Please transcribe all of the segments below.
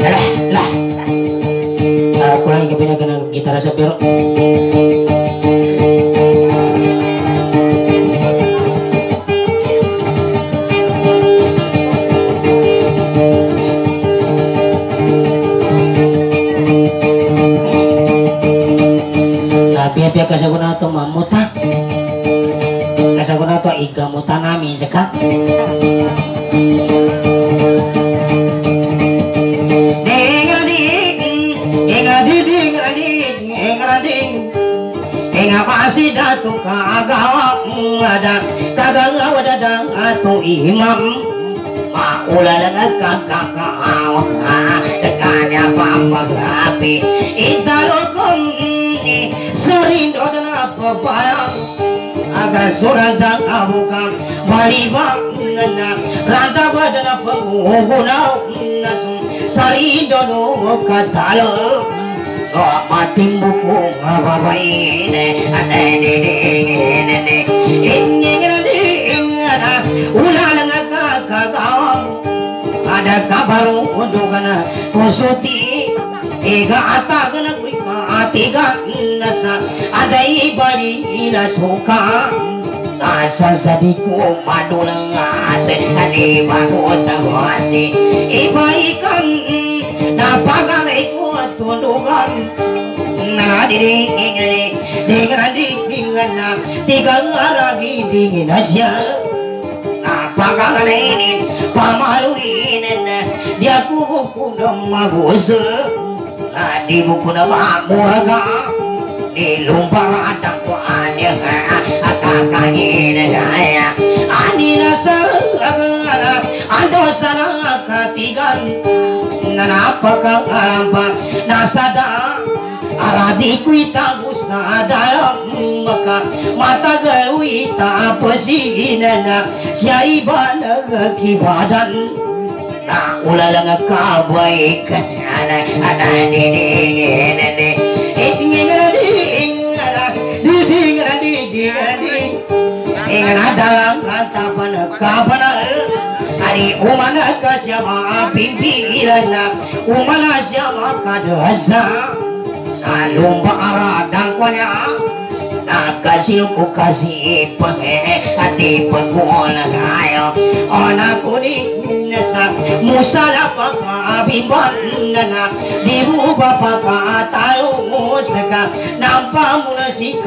lah. Lah aku lagi kepindah kena gitar sepiro Pia kasaguna to mamuta kasaguna to igamuta namin saka Inga pasi datu kagawa ada kagawa ada atu imam. Maulalang kakakawa Dekanya pamagapi Itarokom Serindo dan apa bayang. Agar surah dan abukan Balibang Ranta badan pengguna Sarindo no katalo mating buku apa ini ane ini ini kusuti ega ata kana kuika atiga nasa ada ibari ila suka asa na tigang aragi dingin na di ako buko na maguso na di buko na mamuraga di lumparatan ko anya na napakakaramba nasada aradi kuita gusta dalam maka matagal wita pasinan na siya iba nagkibadan na ulalang kabaikan ana ana ni ni ni ni ni ingana di di ingana dalam kata pana kapana Ari umana ka siyama pimpilan na umana siyama kadasa. Sa lumba aradang ko niya nakasil ko kasi paghe ati pagkulang ayaw o nakunin na sa musala pagkabiban na na di mo ba pagkatayo mo sa ka nampa mo na si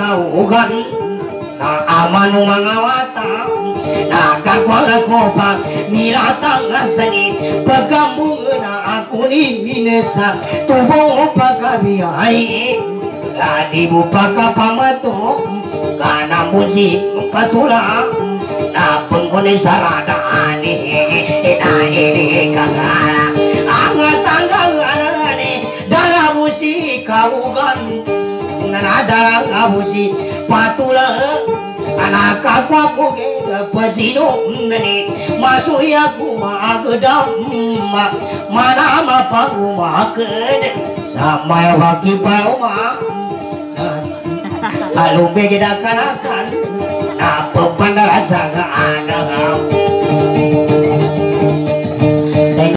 kaugan na amano mga wata nakakwala ko pa nilatang asani pagkambung na ako ni minesa tubo pagkabihay ladi mo pagkapamato kana mo si patula na pengkone sarada ani inaini kagala angat tanggal anani dalam si kaugan nanadara abusi patula anak aku aku geda pajino nani masuk ya ku magedam mana ma pangu maked sama waki pauma Lalu begeda kanakan apa pandara saga anak